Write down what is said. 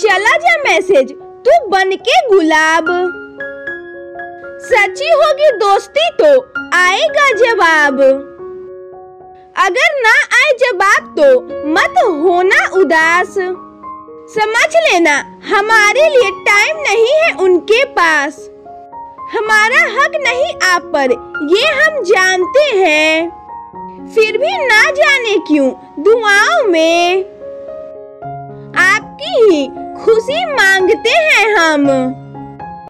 चला जा मैसेज, तू बन के गुलाब। सच्ची होगी दोस्ती तो आएगा जवाब। अगर ना आए जवाब तो मत होना उदास। समझ लेना, हमारे लिए टाइम नहीं है उनके पास। हमारा हक नहीं आप पर, ये हम जानते हैं। फिर भी ना जाने क्यों, दुआओं में। खुशी मांगते हैं हम।